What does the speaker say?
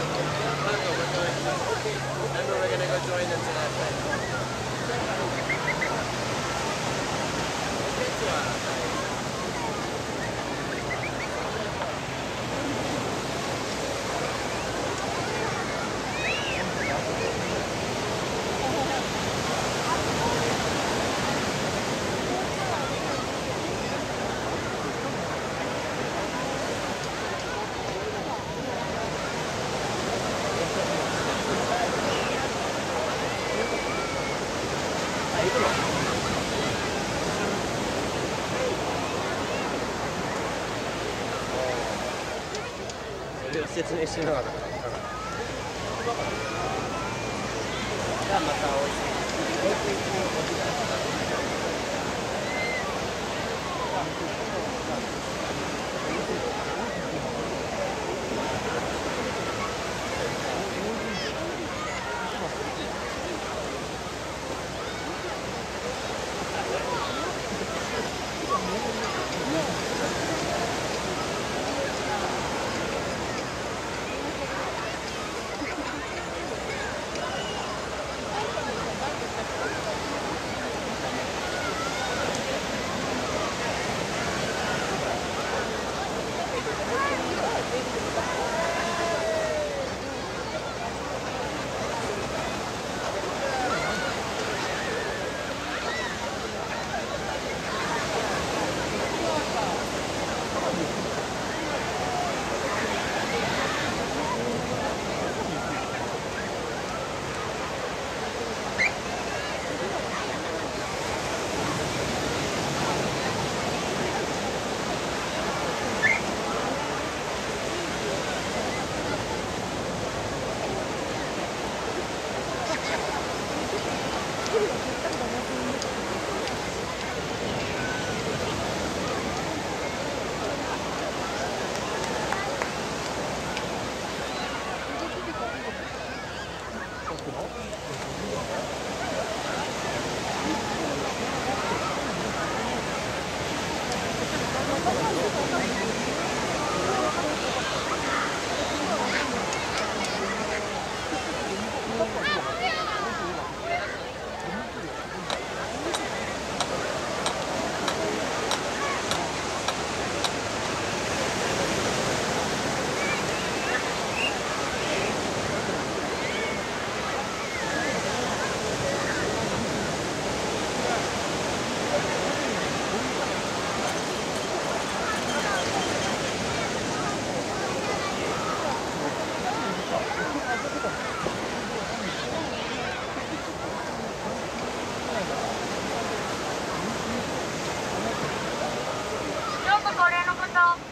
time. We're going. Remember, we're going to go join them to. 説明しながらじゃあまたおいしい。と。